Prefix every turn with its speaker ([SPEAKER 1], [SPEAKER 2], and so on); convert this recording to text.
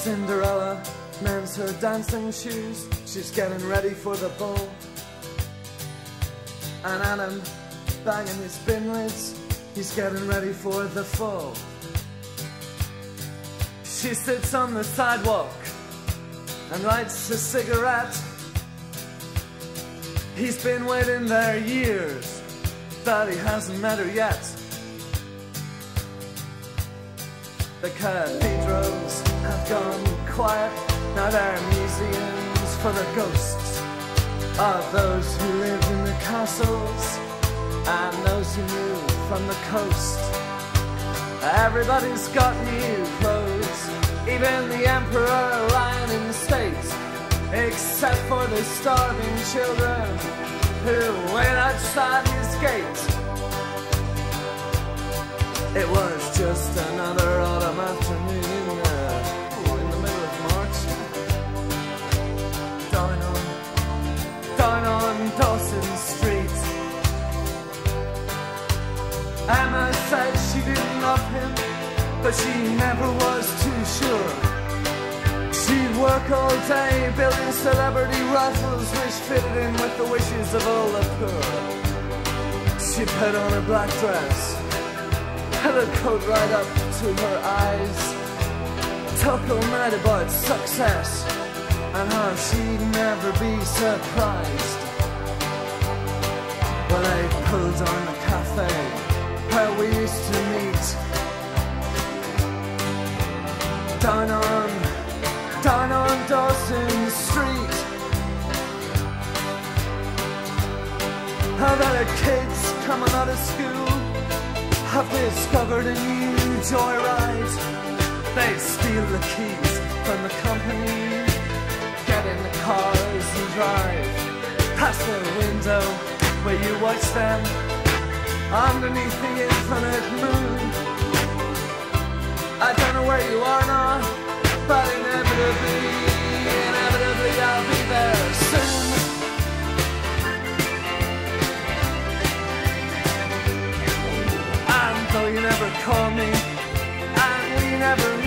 [SPEAKER 1] Cinderella mends her dancing shoes. She's getting ready for the ball. And Adam banging his bin lids. He's getting ready for the fall. She sits on the sidewalk and lights a cigarette. He's been waiting there years, but he hasn't met her yet. The gone quiet, now they're museums for the ghosts of those who lived in the castles and those who moved from the coast. Everybody's got new clothes, even the emperor lying in state, except for the starving children who wait outside his gate. It was just another but she never was too sure. She'd work all day building celebrity rifles which fitted in with the wishes of all the poor. She put on a black dress had a coat right up to her eyes. Talk all night about success and how she'd never be surprised. Well, I pulled on the cafe where we used to meet. Down on, down on Dawson Street. There are kids coming out of school have discovered a new joyride. They steal the keys from the company, get in the cars and drive past the window where you watch them underneath the infinite moon. I don't know where you are now, but inevitably, inevitably I'll be there soon. You never call me, and we never